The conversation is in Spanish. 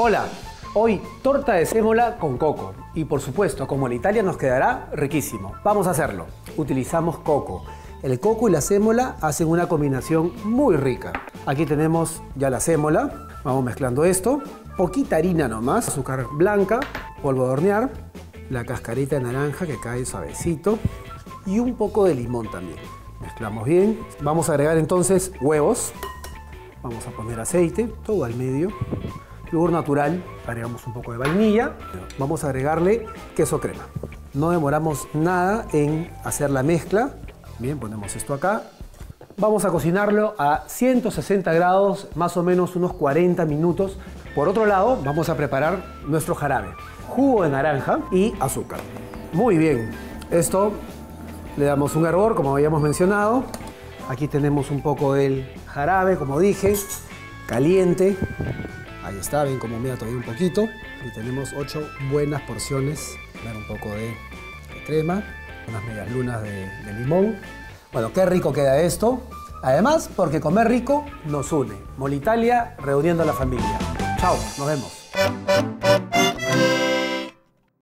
Hola, hoy torta de sémola con coco. Y por supuesto, como en Italia nos quedará riquísimo. Vamos a hacerlo. Utilizamos coco. El coco y la sémola hacen una combinación muy rica. Aquí tenemos ya la sémola. Vamos mezclando esto. Poquita harina nomás, azúcar blanca, polvo de hornear, la cascarita de naranja que cae suavecito y un poco de limón también. Mezclamos bien. Vamos a agregar entonces huevos. Vamos a poner aceite, todo al medio. Yogur natural, agregamos un poco de vainilla. Vamos a agregarle queso crema. No demoramos nada en hacer la mezcla. Bien, ponemos esto acá. Vamos a cocinarlo a 160 grados, más o menos unos 40 minutos. Por otro lado, vamos a preparar nuestro jarabe. Jugo de naranja y azúcar. Muy bien. Esto le damos un hervor, como habíamos mencionado. Aquí tenemos un poco del jarabe, como dije, caliente. Ahí está, ven como mira todavía un poquito. Y tenemos ocho buenas porciones. Dar un poco de, de crema, unas medias lunas de, de limón. Bueno, qué rico queda esto. Además, porque comer rico nos une. Molitalia reuniendo a la familia. Chao, nos vemos.